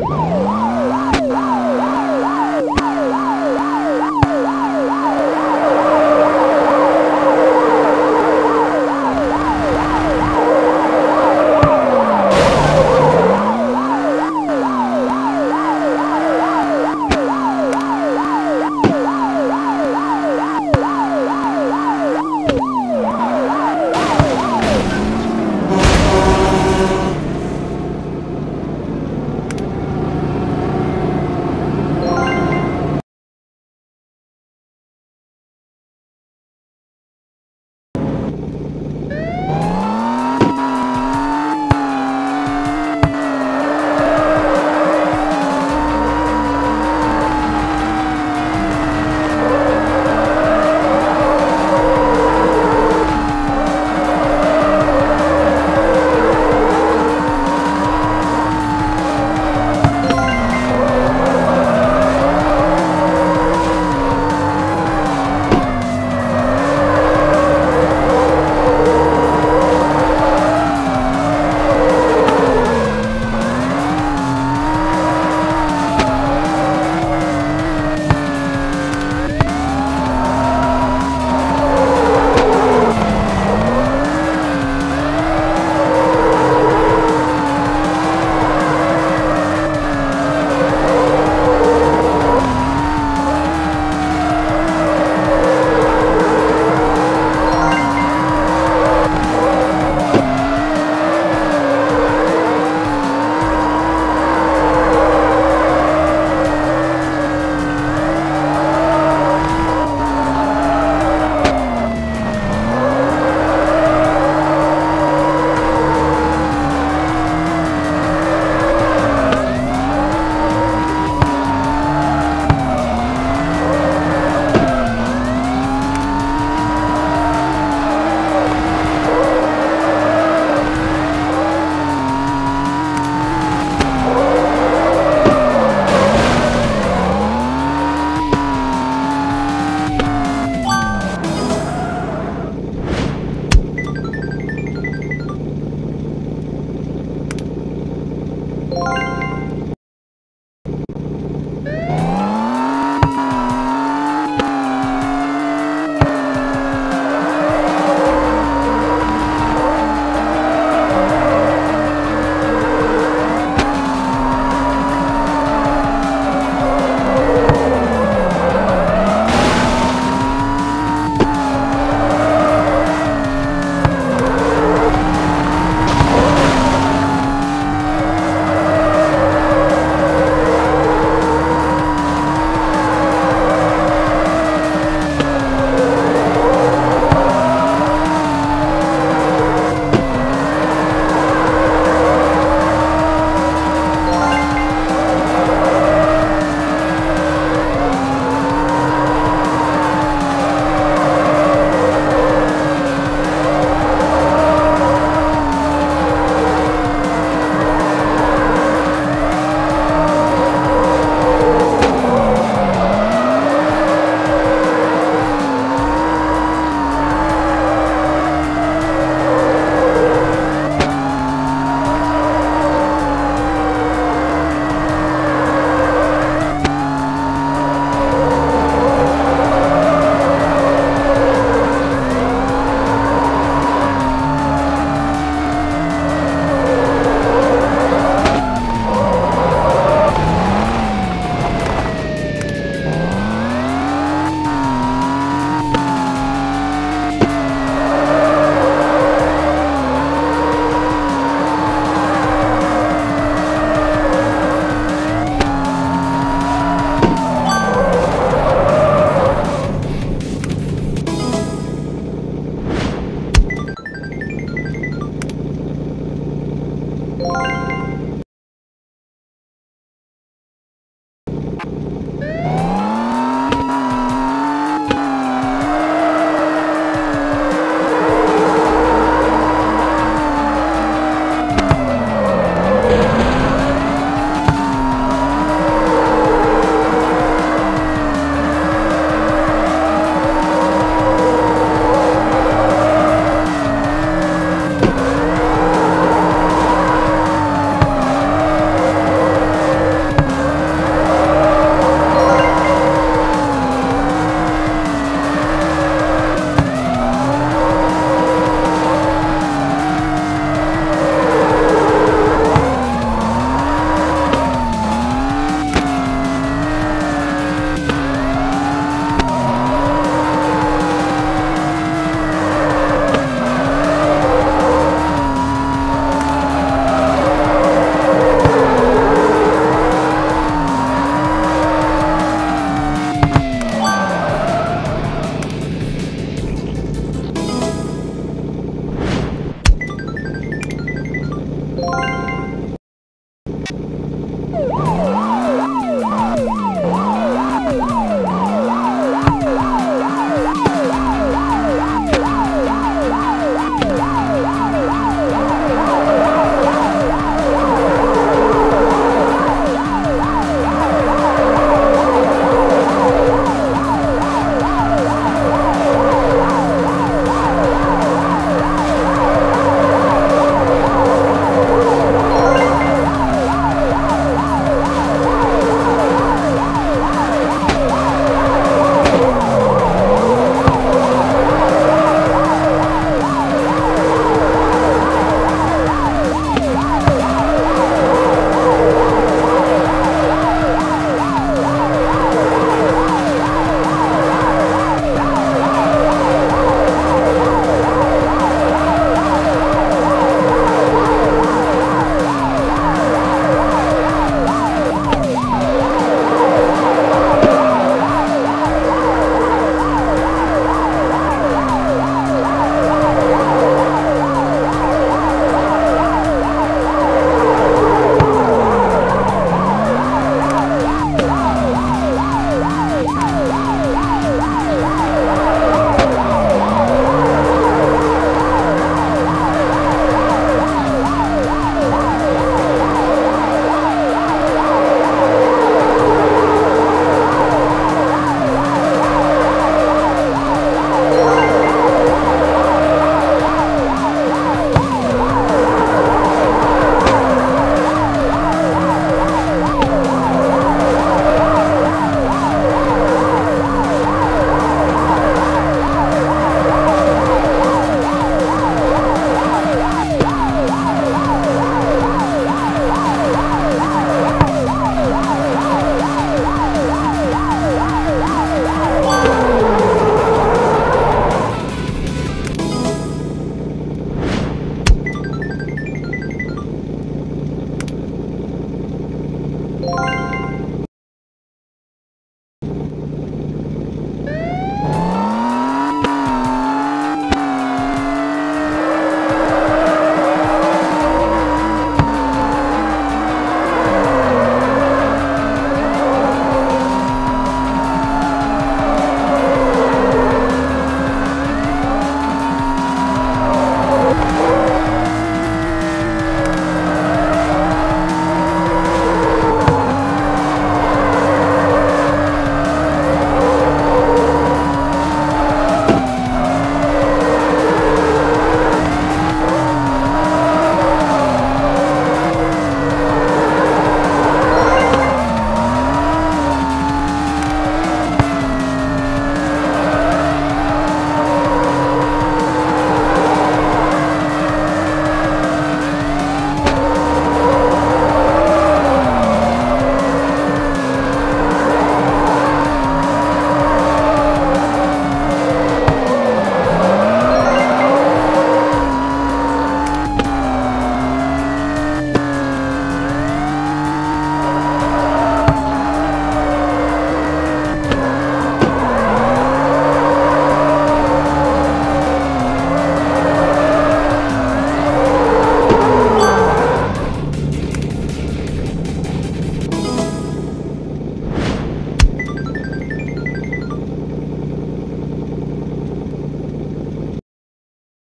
Woo!